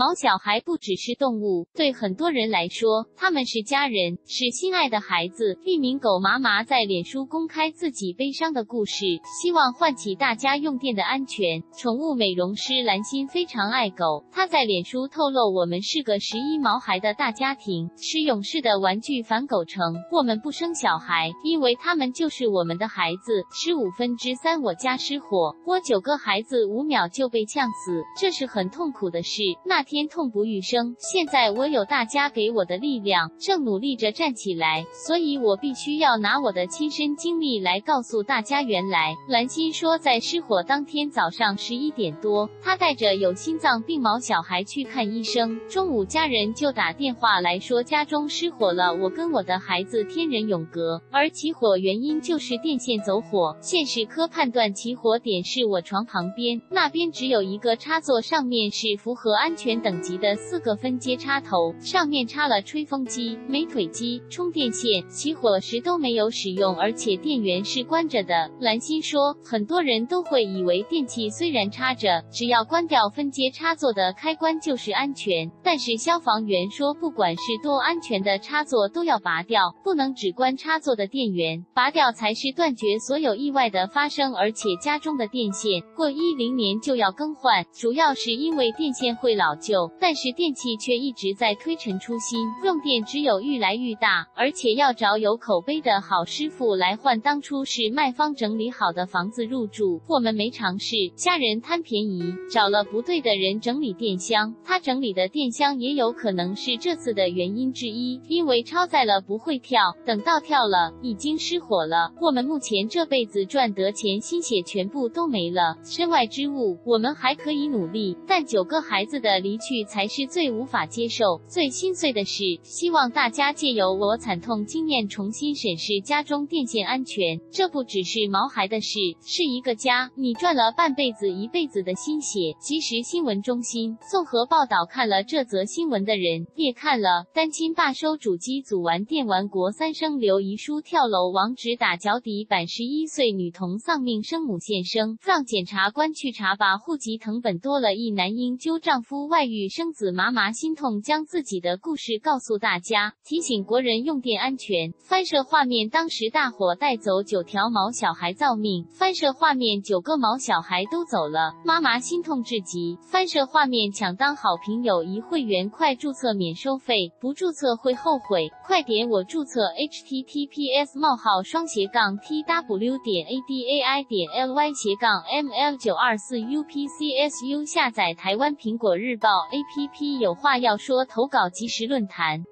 毛小孩不只是动物，对很多人来说，他们是家人，是心爱的孩子。一名狗妈妈在脸书公开自己悲伤的故事，希望唤起大家用电的安全。宠物美容师兰心非常爱狗，她在脸书透露：“我们是个十一毛孩的大家庭，是勇士的玩具反狗城。我们不生小孩，因为他们就是我们的孩子。十五分之三，我家失火，我九个孩子五秒就被呛死，这是很痛苦的事。那天痛不欲生，现在我有大家给我的力量，正努力着站起来，所以我必须要拿我的亲身经历来告诉大家。原来，兰心说，在失火当天早上十一点多，她带着有心脏病毛小孩去看医生，中午家人就打电话来说家中失火了，我跟我的孩子天人永隔，而起火原因就是电线走火。现实科判断起火点是我床旁边，那边只有一个插座，上面是符合安全等级的四个分接插头，上面插了吹风机、美腿机、充电线，起火时都没有使用，而且电源是关着的。兰心说，很多人都会以为电器虽然插着，只要关掉分接插座的开关就是安全，但是消防员说，不管是多安全的插座都要拔掉，不能只关插座的电源，拔掉才是断绝所有意外的发生。而且家中的电线过一零年就要更换，主要是因为电线会老旧，但是电器却一直在推陈出新，用电只有愈来愈大，而且要找有口碑的好师傅来换。当初是卖方整理好的房子入住，我们没尝试，家人贪便宜，找了不对的人整理电箱。他整理的电箱也有可能是这次的原因之一，因为超载了不会跳，等到跳了已经失火了。我们目前这辈子赚得钱心血全部都没了，身外之物我们还可以努力，但九个孩子的离去才是最无法接受、最心碎的事。希望大家借由我惨痛经验，重新审视家中电线安全。这不只是毛孩的事，是一个家。你赚了半辈子、一辈子的心血。即时新闻中心综合报道，看了这则新闻的人也看了。单亲爸收主机组玩电玩国三生留遗书跳楼，网址打脚底板。十一岁女童丧命，生母现生，让检察官去查吧户籍成本多了。一男婴揪丈夫外遇生子，麻麻心痛，将自己的故事告诉大家，提醒国人用电安全。翻摄画面，当时大火带走九条毛小孩造命。翻摄画面，九个毛小孩都走了，妈妈心痛至极。翻摄画面，抢当好评，友谊会员快注册免收费，不注册会后悔。快点我注册，https: 冒号双斜杠 tw 点 adai 点 ly 斜杠 ml 九二四 upcsu 下载台湾苹果日报 app，有话要说，投稿及时论坛。